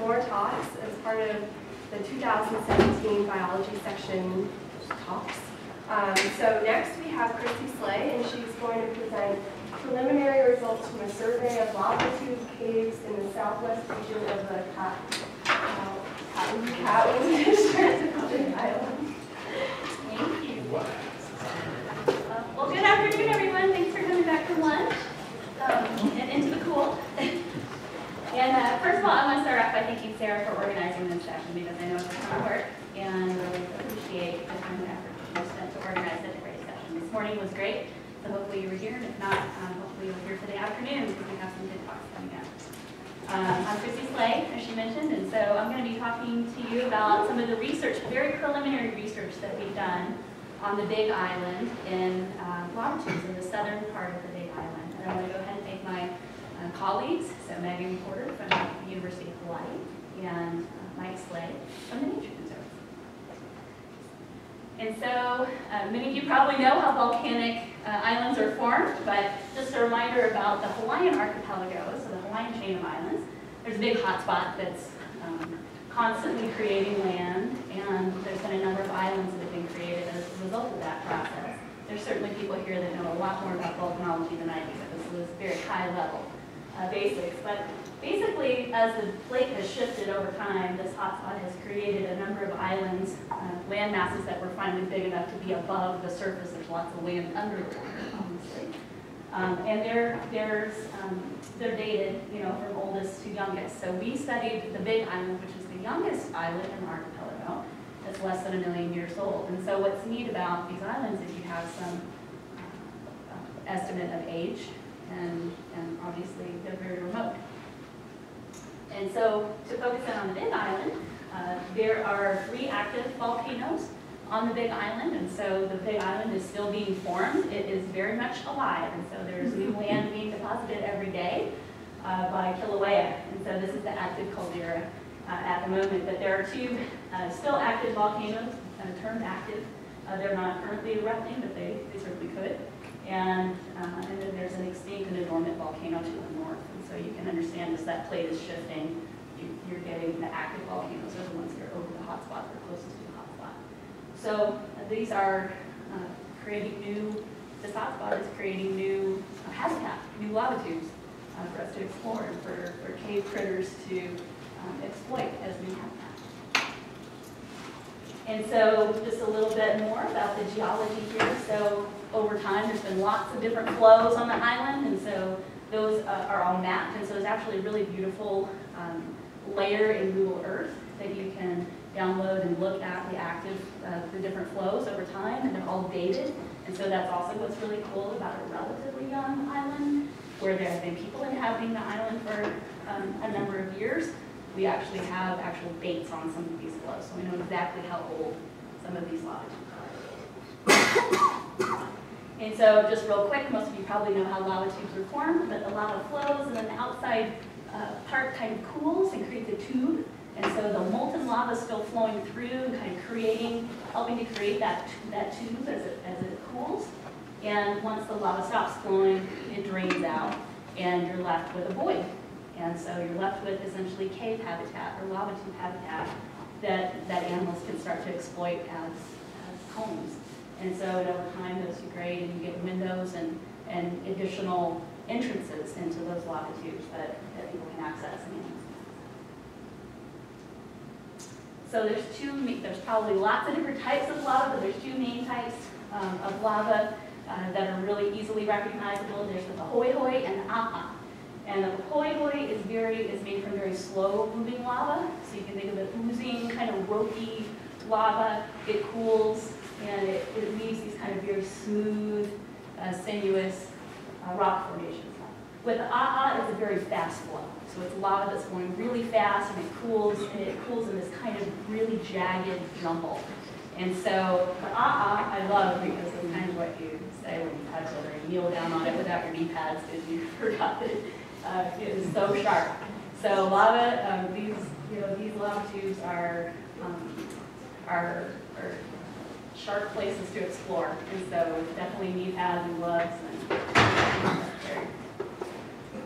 more talks as part of the 2017 biology section talks. Um, so next we have Christy Slay, and she's going to present preliminary results from a survey of lava tube caves in the southwest region of the Ka'u, District of Island. Thank you. Uh, Well, good afternoon, everyone. Thanks for coming back from lunch um, and into the cool. And uh, first of all, I want to start off by thanking Sarah for organizing this session because I know it's a ton of work and really appreciate the time and effort that you spent to organize such a great session. This morning was great, so hopefully you were here, and if not, um, hopefully you'll hear today afternoon because we have some good talks coming up. Um, I'm Christy Slay, as she mentioned, and so I'm going to be talking to you about some of the research, very preliminary research that we've done on the Big Island in uh, lava tubes in the southern part of the Big Island. And I want to go ahead and thank my uh, colleagues, so Megan Porter from the University of Hawaii and uh, Mike Slay from the Nature Conservancy. And so, uh, many of you probably know how volcanic uh, islands are formed, but just a reminder about the Hawaiian archipelago, so the Hawaiian chain of islands. There's a big hotspot that's um, constantly creating land, and there's been a number of islands that have been created as a result of that process. There's certainly people here that know a lot more about volcanology than I do, this was very high level uh, basics. But basically, as the plate has shifted over time, this hotspot has created a number of islands, uh, land masses that were finally big enough to be above the surface. There's lots of land under the water, obviously. Um, and they're, there's, um, they're dated, you know, from oldest to youngest. So we studied the Big Island, which is the youngest island in the archipelago. It's less than a million years old. And so what's neat about these islands is you have some uh, estimate of age, and, and obviously they're very remote. And so to focus in on the Big Island, uh, there are three active volcanoes on the Big Island, and so the Big Island is still being formed. It is very much alive, and so there's new land being deposited every day uh, by Kilauea. And so this is the active caldera uh, at the moment. But there are two uh, still active volcanoes, termed active. Uh, they're not currently erupting, but they, they certainly could. And, uh, and then there's an extinct and a dormant volcano to the north. And so you can understand as that plate is shifting, you, you're getting the active volcanoes are the ones that are over the hotspot, that are closest to the hotspot. So these are uh, creating new, this hotspot is creating new uh, habitat, new lava tubes uh, for us to explore and for, for cave critters to um, exploit as new habitat. And so just a little bit more about the geology here. So over time, there's been lots of different flows on the island, and so those uh, are all mapped. And so it's actually a really beautiful um, layer in Google Earth that you can download and look at the active, uh, the different flows over time, and they're all dated. And so that's also what's really cool about a relatively young island, where there have been people inhabiting the island for um, a number of years. We actually have actual dates on some of these flows, so we know exactly how old some of these tubes are. And so just real quick, most of you probably know how lava tubes are formed, but the lava flows and then the outside uh, part kind of cools and creates a tube. And so the molten lava is still flowing through and kind of creating, helping to create that, that tube as it, as it cools. And once the lava stops flowing, it drains out and you're left with a void. And so you're left with essentially cave habitat or lava tube habitat that, that animals can start to exploit as, as homes. And so over time, those degrade and you get windows and, and additional entrances into those lava tubes that, that people can access. So there's two, there's probably lots of different types of lava, but there's two main types um, of lava uh, that are really easily recognizable. There's the pahoehoe and the a'a. And the pahoehoe is very is made from very slow moving lava. So you can think of it oozing, kind of ropey lava. It cools and it, it leaves these kind of very smooth, uh, sinuous uh, rock formations. With the a'a, it's a very fast flow. So it's lava that's going really fast and it cools, and it cools in this kind of really jagged jumble. And so the a'a I love because it's kind of what you say when you touch it or you kneel down on it without your knee pads because you forgot that uh, it is so sharp. So lava, um, these you know these lava tubes are um, are, are sharp places to explore, and so definitely need pads and gloves. And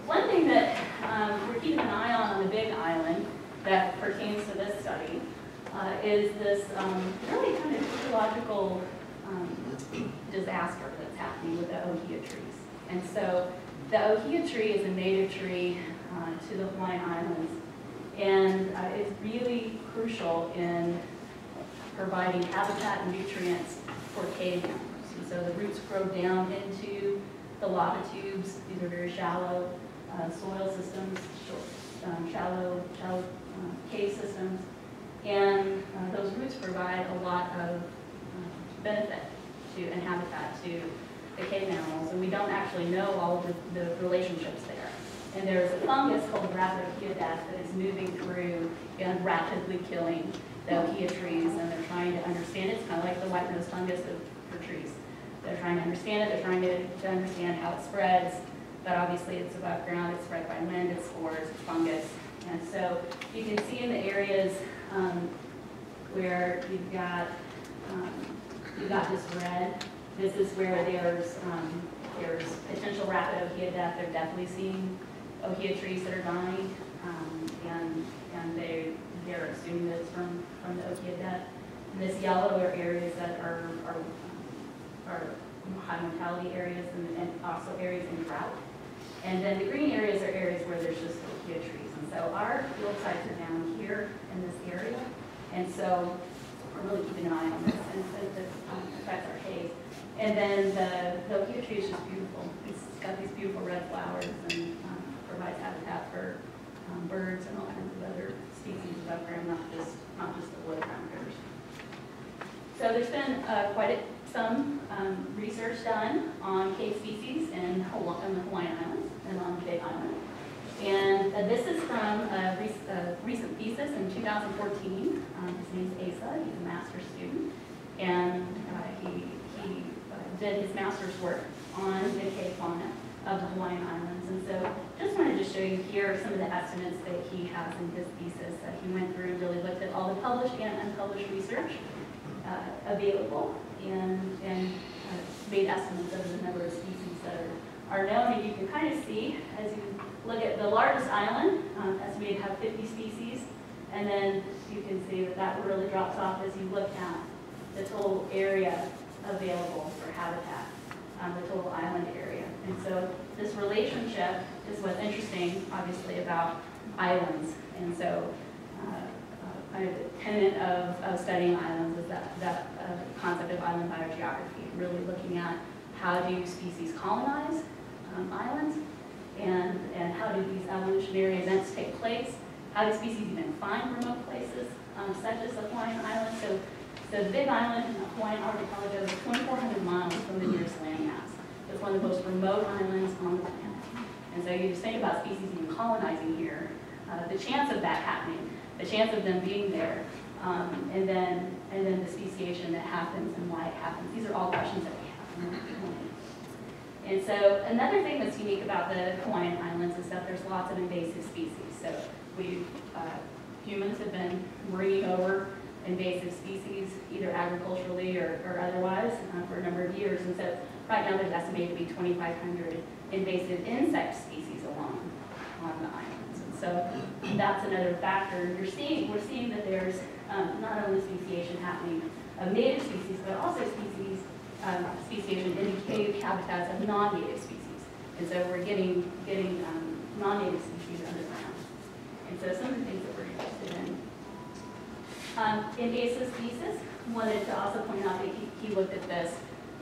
one thing that um, we're keeping an eye on on the Big Island that pertains to this study uh, is this um, really kind of ecological um, disaster that's happening with the ohia trees. And so the ohia tree is a native tree uh, to the Hawaiian Islands and uh, is really crucial in providing habitat and nutrients for cave animals. And so the roots grow down into the lava tubes. These are very shallow uh, soil systems, short, um, shallow, shallow uh, cave systems. And uh, those roots provide a lot of uh, benefit to and habitat to the cave animals. And we don't actually know all the, the relationships there. And there's a fungus called Rhabdochia that is moving through and rapidly killing the ohia trees, and they're trying to understand it. It's kind of like the white nose fungus of, for trees. They're trying to understand it, they're trying to, to understand how it spreads, but obviously it's above ground, it's spread by wind, it's spores, it's fungus. And so you can see in the areas um, where you've got, um, you've got this red, this is where there's, um, there's potential rapid ohia death. They're definitely seeing ohia trees that are dying, um, and, and they, they're assuming that it's from, from the ohia death. And this yellow are areas that are, are, are high mortality areas and, and also areas in drought. And then the green areas are areas where there's just ohia trees. And so our field sites are down here in this area. And so we're really keeping an eye on this and so this um, affects our cave. And then the, the ohia tree is just beautiful. It's got these beautiful red flowers and um, provides habitat for um, birds and all kinds of other species ground, not just, not just the wood critters. So there's been uh, quite a, some um, research done on cave species in, Hawaii, in the Hawaiian Islands and on the Big Island. And uh, this is from a, a, recent thesis in 2014. Um, his name's Asa, he's a master's student. And uh, he, he uh, did his master's work on the cave fauna of the Hawaiian Islands. And so just wanted to show you here some of the estimates that he has in his thesis. Uh, he went through and really looked at all the published and unpublished research uh, available and, and uh, made estimates of the number of species that are, are known. And you can kind of see as you look at the largest island, um, estimated to have 50 species. And then you can see that that really drops off as you look at the total area available for habitat, um, the total island area. And so this relationship is what's interesting, obviously, about islands. And so uh, kind of the tenet of, of studying islands is that, that uh, concept of island biogeography, really looking at how do species colonize um, islands and, and how do these evolutionary events take place? How do species even find remote places, um, such as the Hawaiian Islands? So, so the Big Island in the Hawaiian archipelago is 2,400 miles from the nearest landmass. It's one of the most remote islands on the planet. And so you just think about species even colonizing here, uh, the chance of that happening, the chance of them being there, um, and then and then the speciation that happens and why it happens. These are all questions that we have. And so another thing that's unique about the Hawaiian Islands is that there's lots of invasive species. So we, uh, humans have been bringing over invasive species, either agriculturally or, or otherwise, uh, for a number of years. And so right now there's estimated to be 2,500 invasive insect species alone on the islands. And so that's another factor. You're seeing, we're seeing that there's um, not only speciation happening of native species, but also species um, speciation in cave habitats of non-native species. And so we're getting, getting um, non-native species underground. And so some of the things that we're interested in. Um, thesis, wanted to also point out that he, he looked at this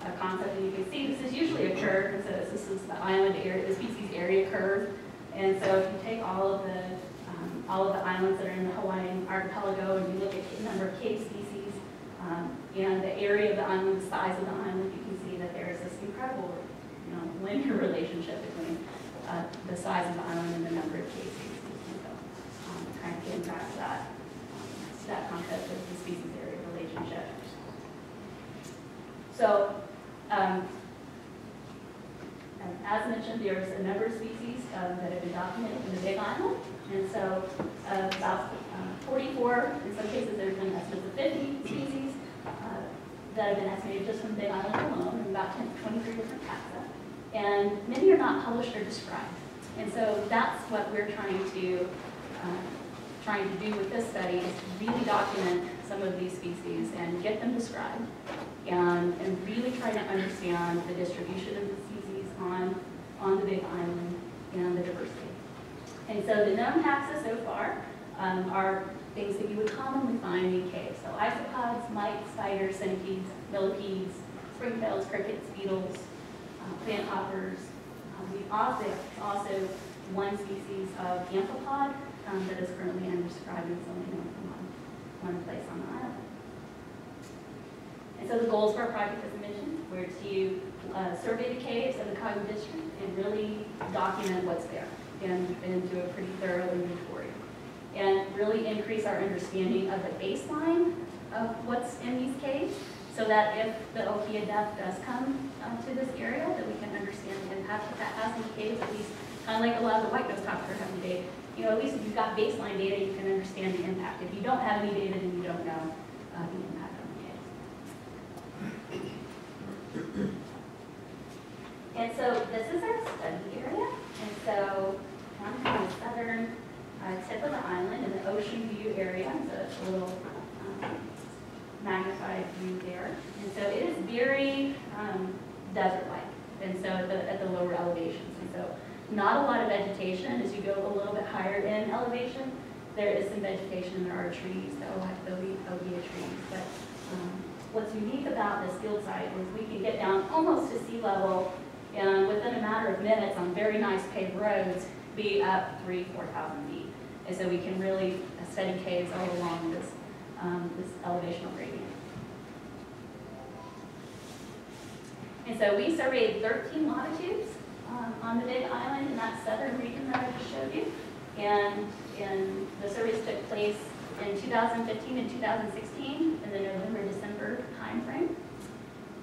uh, concept, and you can see this is usually a curve, and so this is the island area, the species area curve. And so if you take all of the um, all of the islands that are in the Hawaiian archipelago, and you look at the number of cave species, um, and the area of the island, the size of the island, you can see that there is this incredible you know, linear relationship between uh, the size of the island and the number of cave species. So, um, kind of getting back to that, um, that concept of the species area relationship. So, um, as mentioned, there's a number of species um, that have been documented in the Big Island. And so uh, about uh, 44, in some cases there's been estimates of 50 species uh, that have been estimated just from the Big Island alone, and about 10, 23 different taxa. And many are not published or described. And so that's what we're trying to uh, trying to do with this study is to really document some of these species and get them described and, and really trying to understand the distribution of the species on, on the Big Island and the diversity. And so the known taxa so far um, are things that you would commonly find in caves. So isopods, mites, spiders, centipedes, millipedes, springtails, crickets, beetles, uh, plant hoppers. Um, we also, also one species of amphipod um, that is currently undescribed and only known from one, one place on the island. And so the goals for our project, as I mentioned, were to uh, survey the caves of the Ka'u District and really document what's there and, and do a pretty thorough inventory. And really increase our understanding of the baseline of what's in these caves so that if the ohia death does come uh, to this area, that we can understand the impact that that has on the caves, at least kind of like a lot of the white nose tops are having today. You know, at least if you've got baseline data, you can understand the impact. If you don't have any data, then you don't know uh, the impact on the caves. And so this is our study area. And so I'm on the southern uh, tip of the island in the ocean view area, so it's a little um, magnified view there. And so it is very um, desert-like, and so at the, at the lower elevations. And so not a lot of vegetation as you go a little bit higher in elevation. There is some vegetation and there are trees, the ohia trees. But um, what's unique about this field site is we can get down almost to sea level and within a matter of minutes on very nice paved roads, be up three, 4,000 feet. And so we can really study caves all along this, um, this elevational gradient. And so we surveyed 13 latitudes um, on the Big Island in that southern region that I just showed you. And, and the surveys took place in 2015 and 2016 in the November-December timeframe.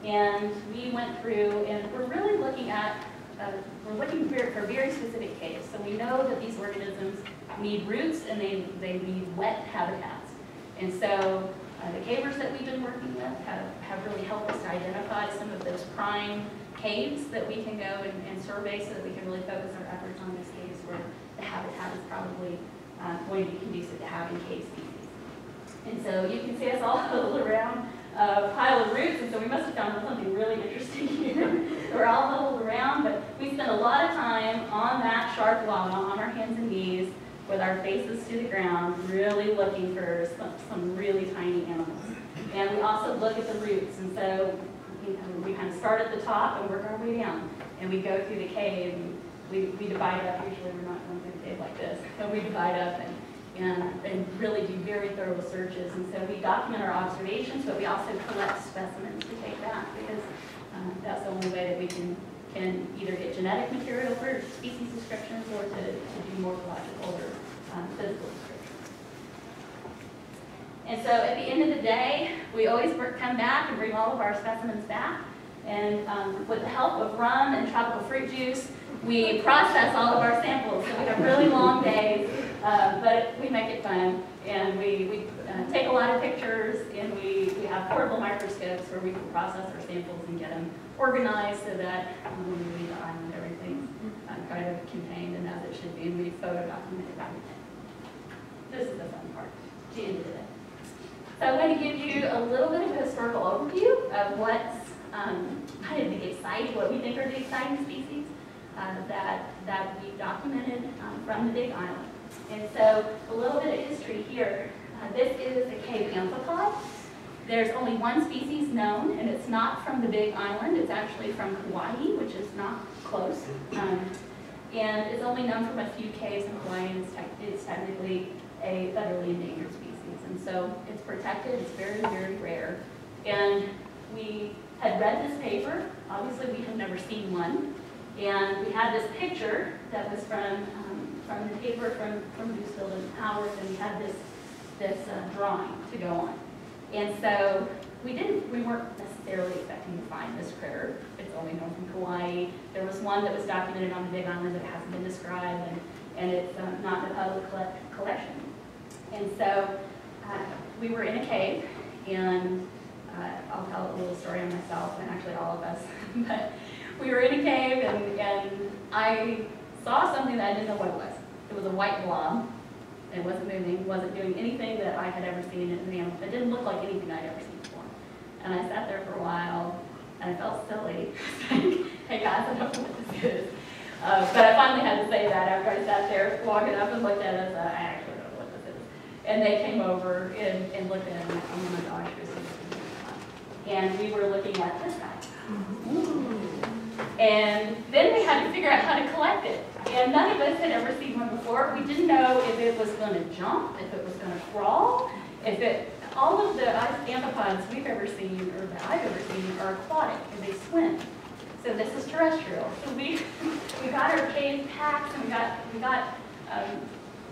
And we went through and we're really looking at, uh, we're looking for, for very specific caves. So we know that these organisms need roots and they, they need wet habitats. And so uh, the cavers that we've been working with have, have really helped us to identify some of those prime caves that we can go and, and survey so that we can really focus our efforts on those caves where the habitat is probably uh, going to be conducive to having cave species. And so you can see us all around a pile of roots, and so we must have found something really interesting here. We're all huddled around, but we spent a lot of time on that sharp lava, on our hands and knees, with our faces to the ground, really looking for some, some really tiny animals. And we also look at the roots, and so you know, we kind of start at the top and work our way down. And we go through the cave, and we, we divide up, usually we're not going through the cave like this, but we divide up and, and, and really do very thorough searches. And so we document our observations, but we also collect specimens to take back, because um, that's the only way that we can can either get genetic material for species descriptions or to, to do morphological or um, physical descriptions. And so at the end of the day, we always come back and bring all of our specimens back. And um, with the help of rum and tropical fruit juice, we process all of our samples. So we have really long days, uh, but we make it fun. And we, we uh, take a lot of pictures, and we, we have portable microscopes where we can process our samples and get them organized so that um, when we leave the island, everything's uh, kind of contained and as it should be, and we photo documented everything. This is the fun part, the end of. So I'm going to give you a little bit of a historical overview of what's um, kind of the exciting, what we think are the exciting species uh, that, that we've documented um, from the Big Island. And so a little bit of history here. Uh, this is a cave amphipod. There's only one species known, and it's not from the Big Island. It's actually from Kauai, which is not close. Um, and it's only known from a few caves in Kauai, and it's, it's technically a federally endangered species. And so it's protected, it's very, very rare. And we had read this paper. Obviously, we have never seen one. And we had this picture that was from, um, from the paper from, from Bousfield and Howarth, and we had this, this uh, drawing to go on. And so we didn't, we weren't necessarily expecting to find this critter. It's only known from Kauai. There was one that was documented on the Big Island that hasn't been described, and, and it's um, not in the public collect collection. And so uh, we were in a cave, and uh, I'll tell a little story on myself, and actually all of us. but we were in a cave, and, and I saw something that I didn't know what it was. It was a white blob, It wasn't moving, wasn't doing anything that I had ever seen in an animal. It didn't look like anything I'd ever seen before. And I sat there for a while, and I felt silly. Like, hey guys, I don't know what this is. Uh, but I finally had to say that after I sat there walking up and looked at it, I I actually don't know what this is. And they came over and, and looked at it, and oh my gosh, this is And we were looking at this guy. And then we had to figure out how to collect it. And none of us had ever seen one before. We didn't know if it was going to jump, if it was going to crawl, if it, all of the amphipods we've ever seen, or that I've ever seen, are aquatic, and they swim. So this is terrestrial. So we, we got our cave packs, and we got, we got um,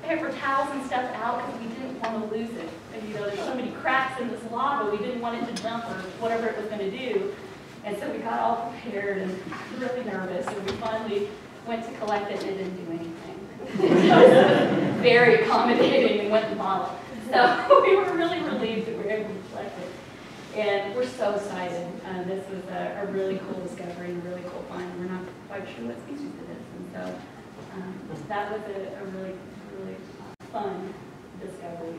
paper towels and stuff out because we didn't want to lose it. And, you know, there's so many cracks in this lava, we didn't want it to jump or whatever it was going to do. And so we got all prepared and really nervous, and we finally went to collect it, and didn't do anything. it was Very accommodating and went and bottled. So we were really relieved that we were able to collect it. And we're so excited. Uh, this was a, a really cool discovery and a really cool find. We're not quite sure what species it is. And so um, that was a, a really, really fun discovery.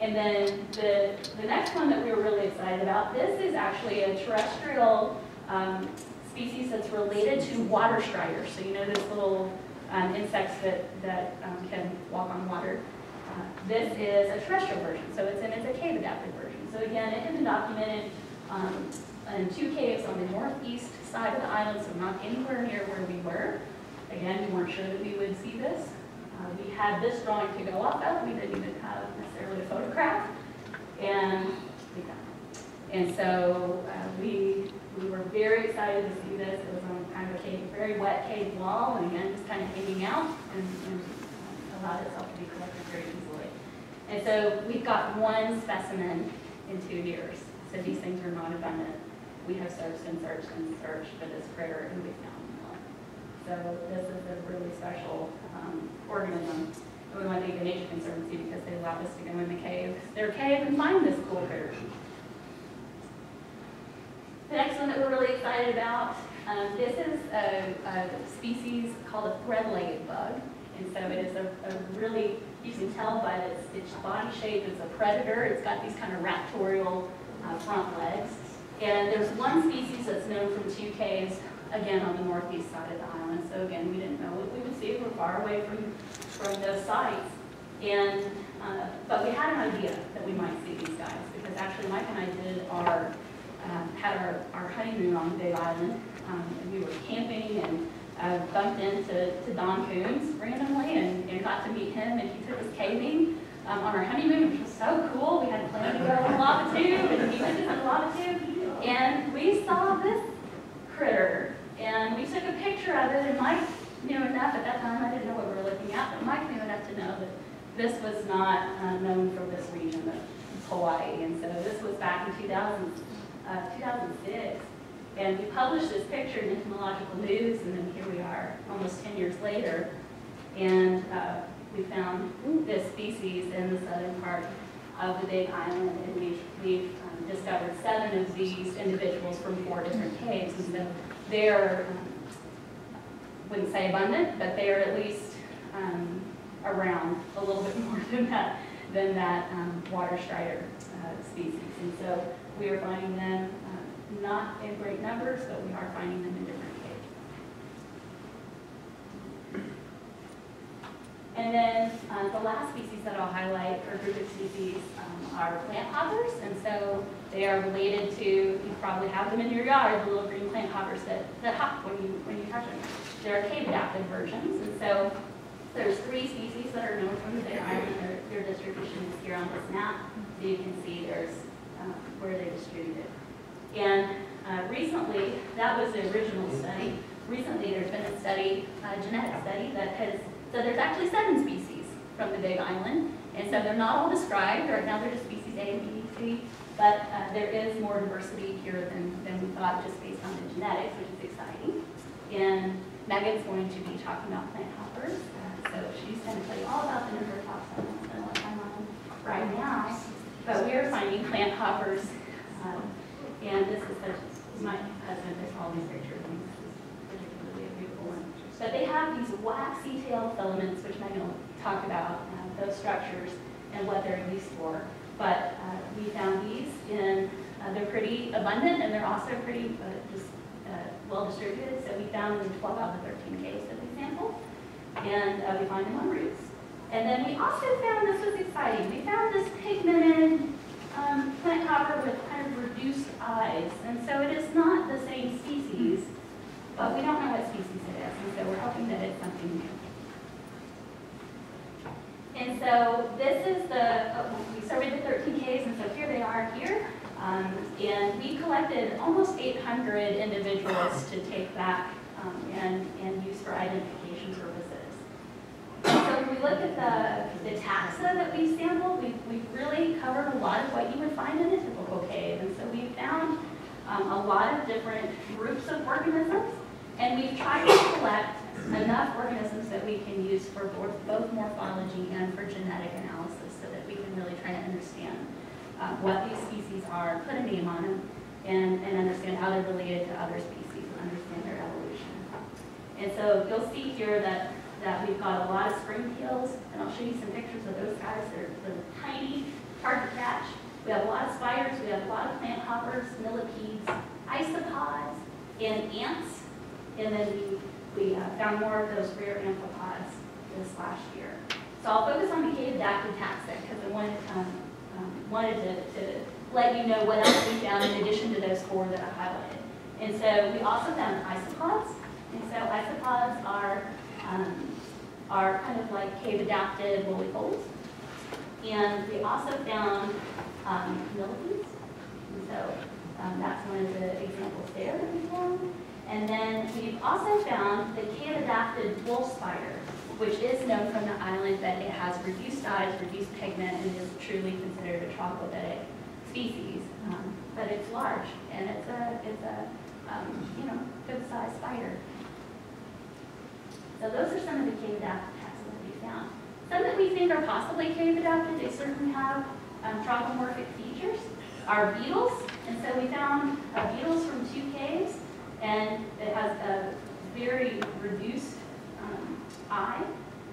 And then the, the next one that we were really excited about, this is actually a terrestrial um, species that's related to water striders. So you know those little um, insects that, that um, can walk on water. Uh, this is a terrestrial version, so it's, and it's a cave adapted version. So again, it had been documented um, in two caves on the northeast side of the island, so not anywhere near where we were. Again, we weren't sure that we would see this. Uh, we had this drawing to go off of. We didn't even have necessarily a photograph. And it. And so uh, we, we were very excited to see this. It was on kind of a cave, very wet cave wall, and again, just kind of hanging out and, and allowed itself to be collected very easily. And so we've got one specimen in two years. So these things are not abundant. We have searched and searched and searched for this critter, and we found one. So this is a really special um, organism. We went to thank the Nature Conservancy because they allowed us to go in the cave, their cave, and find this cool critter. The next one that we're really excited about, um, this is a, a, species called a thread-legged bug. And so it is a, a, really, you can tell by its, its body shape, it's a predator. It's got these kind of raptorial uh, front legs. And there's one species that's known from two caves, again, on the northeast side of the island. So again, we didn't know what we would see. We're far away from, from those sites. And, uh, but we had an idea that we might see these guys because actually Mike and I did our um, had our, our honeymoon on the Big Island. Um, we were camping and uh, bumped into to Don Coons randomly and, and got to meet him and he took us caving um, on our honeymoon, which was so cool. We had planned to go on lava tube and he took us lava tube. And we saw this critter and we took a picture of it and Mike knew enough at that time, I didn't know what we were looking at, but Mike knew enough to know that this was not uh, known from this region of Hawaii. And so this was back in 2000 uh, 2006. And we published this picture in Entomological News, and then here we are, almost 10 years later. And uh, we found this species in the southern part of the Big Island, and we've, we've um, discovered seven of these individuals from four different caves. And so they're, um, wouldn't say abundant, but they're at least um, around a little bit more than that, than that um, water strider uh, species. And so we are finding them uh, not in great numbers, but we are finding them in different caves. And then uh, the last species that I'll highlight, or group of species, um, are plant hoppers. And so they are related to, you probably have them in your yard, the little green plant hoppers that, that hop when you, when you touch them. There are cave adapted versions. And so there's three species that are known from the Island. Their, their distribution is here on this map. So you can see there's where they distributed. And uh, recently, that was the original study. Recently, there's been a study, a genetic study, that has, so there's actually seven species from the Big Island. And so they're not all described, right now they're just species A, B, C, but uh, there is more diversity here than, than we thought just based on the genetics, which is exciting. And Megan's going to be talking about plant hoppers. Uh, so she's going to tell you all about the number of tops I won't spend a lot of time on right now. But we are finding plant hoppers, um, and this is my husband took all these pictures, this is particularly a beautiful one. But they have these waxy tail filaments, which Megan will talk about, uh, those structures and what they're used for. But uh, we found these in, uh, they're pretty abundant and they're also pretty uh, just uh, well distributed. So we found them in 12 out of the 13 caves that we sampled. And uh, we find them on roots. And then we also found, this was exciting, we found this pigmented um, plant hopper with kind of reduced eyes. And so it is not the same species, but we don't know what species it is. And so we're hoping that it's something new. And so this is the, uh, we surveyed the 13 caves, and so here they are here. Um, and we collected almost 800 individuals to take back um, and, and use for identification purposes. We look at the, the taxa that we sampled, we, we've really covered a lot of what you would find in a typical cave. And so we found um, a lot of different groups of organisms, and we've tried to collect enough organisms that we can use for both, both morphology and for genetic analysis so that we can really try to understand uh, what these species are, put a name on them, and, and understand how they're related to other species and understand their evolution. And so you'll see here that, that we've got a lot of spring springtails, and I'll show you some pictures of those guys. They're, they're tiny, hard to catch. We have a lot of spiders, we have a lot of plant hoppers, millipedes, isopods, and ants. And then we we uh, found more of those rare amphipods this last year. So I'll focus on cave adapted taxa because I wanted, um, um, wanted to, to let you know what else we found in addition to those four that I highlighted. And so we also found isopods. And so isopods are, um, are kind of like cave adapted woolly poles. And we also found um, millipedes. And so um, that's one of the examples there that we found. And then we've also found the cave-adapted wolf spider, which is known from the island that it has reduced eyes, reduced pigment, and is truly considered a troglodytic species. Um, but it's large, and it's a, it's a um, you know, good-sized spider. So those are some of the cave-adapted taxa that we found. Some that we think are possibly cave-adapted, they certainly have um, troglomorphic features, are beetles. And so we found uh, beetles from two caves and it has a very reduced um, eye.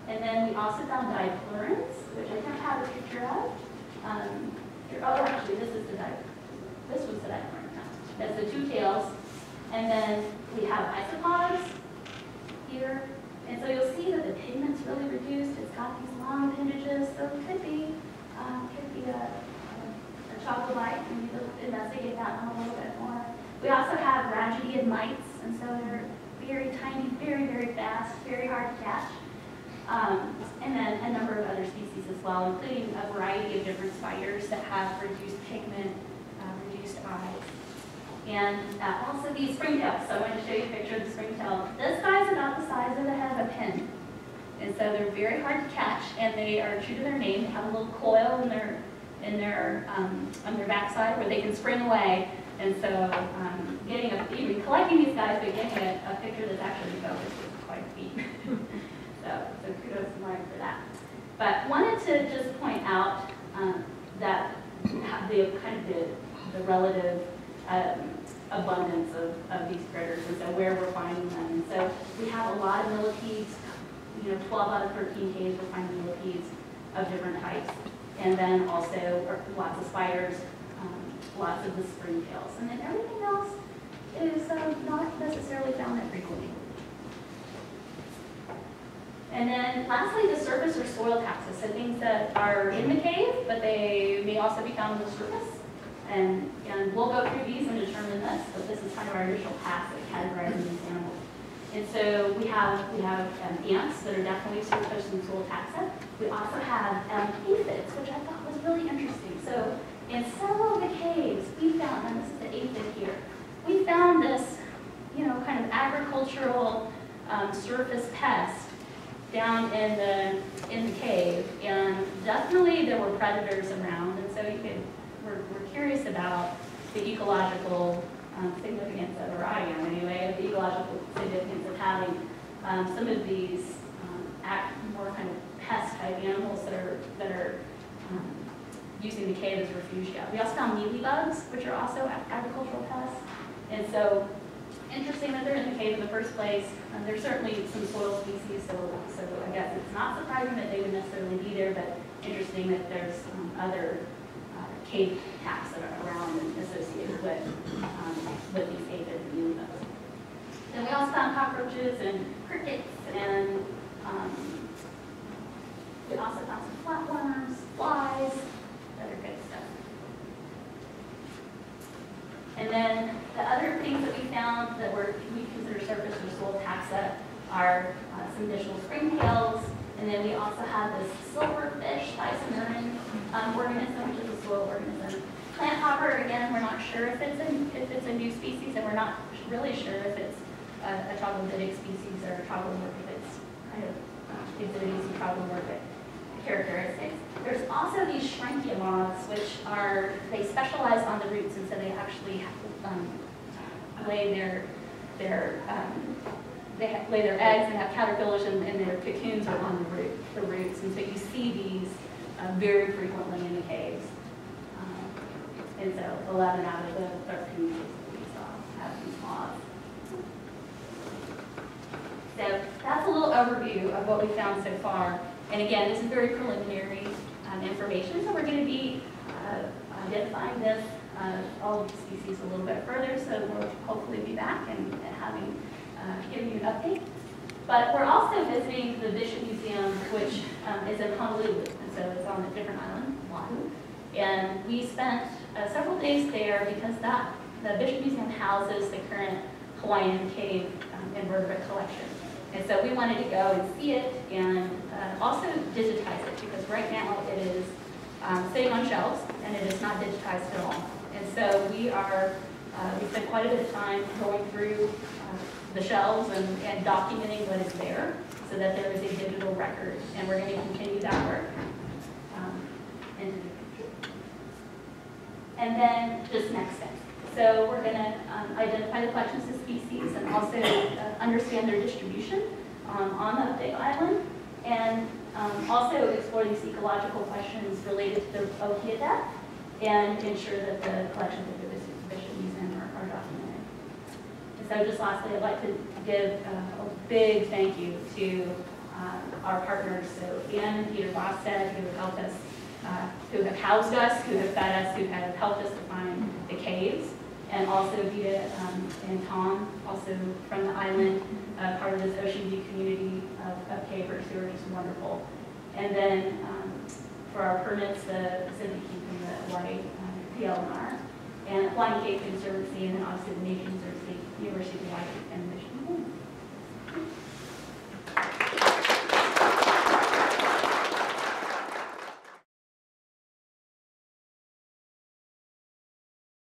And then we also found diplurans, which I don't have a picture of. Um, here, oh, actually, this is the di this was the dipluran. That's the two tails. And then we have isopods here. And so you'll see that the pigment's really reduced. It's got these long appendages, so it could be, um, could be a, a, a troglodyte. We need to investigate that one a little bit more. We also have rhagidiid mites, and so they're very tiny, very, very fast, very hard to catch. Um, and then a number of other species as well, including a variety of different spiders that have reduced pigment, uh, reduced eyes. And uh, also these springtails. So I wanted to show you a picture of the springtail. This guy's about the size of the head of a pin. And so they're very hard to catch, and they are true to their name. They have a little coil in their in their um, on their backside where they can spring away and so um, getting a, even collecting these guys, but getting a, a picture that's actually focused is quite a feat. so, so kudos to Lauren for that. But wanted to just point out um, that the kind of the, the relative um, abundance of, of these critters and so where we're finding them. And so we have a lot of millipedes, you know, 12 out of 13 caves we're finding millipedes of different types. And then also lots of spiders, lots of the springtails. And then everything else is um, not necessarily found that frequently. And then lastly, the surface or soil taxa, so things that are in the cave, but they may also be found on the surface. And, and we'll go through these and determine this, but this is kind of our initial pass at categorizing these animals. And so we have we have um, ants that are definitely and soil taxa. We also have um, aphids, which I thought was really interesting. So in several of the caves, we found, and this is the aphid here, we found this, you know, kind of agricultural um, surface pest down in the in the cave, and definitely there were predators around, and so you could curious about the ecological um, significance of, or I am anyway, of the ecological significance of having um, some of these um, more kind of pest type animals that are that are um, using the cave as refugia. We also found mealybugs, which are also agricultural pests. And so interesting that they're in the cave in the first place. Um, There's certainly some soil species, so, so I guess it's not surprising that they would necessarily be there, but interesting that there's um, other cave taps that are around and associated with, um, with these aphid nematode. Then we also found cockroaches and crickets and, um, we also found some flatworms, flies, other good stuff. And then the other things that we found that were, we consider surface or soil taxa are uh, some additional springtails, and then we also have this silverfish Thysanurine um, organism, which is a soil organism. Plant hopper, again, we're not sure if it's a, if it's a new species, and we're not really sure if it's a, a troglodytic species or a troglodytic, if it's kind of exhibiting some troglodytic characteristics. There's also these Schrankia moths, which are, they specialize on the roots, and so they actually um, lay their, their, um, they ha- lay their eggs and have caterpillars, and, and their cocoons are on the root, the roots, and so you see these uh, very frequently in the caves. Um, And so 11 out of the 13 cases that we saw have these moths. So that's a little overview of what we found so far. And again, this is very preliminary um, information, so we're going to be uh, identifying this, uh, all of the species a little bit further, so we'll hopefully be back and and having, uh, giving you an update. But we're also visiting the Bishop Museum, which um, is in Honolulu, and so it's on a different island, Oahu. And we spent uh, several days there because that, the Bishop Museum houses the current Hawaiian cave um, invertebrate collection. And so we wanted to go and see it and uh, also digitize it because right now it is um, sitting on shelves and it is not digitized at all. And so we are, uh, we spent quite a bit of time going through the shelves and, and documenting what is there so that there is a digital record. And we're going to continue that work um, future. And then just next step. So we're going to um, identify the collections of species and also uh, understand their distribution um, on the Big Island, and um, also explore these ecological questions related to the ohia death, and ensure that the collections of the Bishop Bishop Museum are are documented. And so just lastly, I'd like to give uh, a big thank you to uh, our partners, so Ann and Peter Bosted, who have helped us, uh, who have housed us, who have fed us, who have helped us to find the caves, and also Vita um, and Tom, also from the island, uh, part of this Ocean View community of, of cavers who are just wonderful. And then um, for our permits, the Pacific Key from the Hawaii um, DLNR, and Flying Cave Conservancy, and then obviously the Nature University Hawaii, and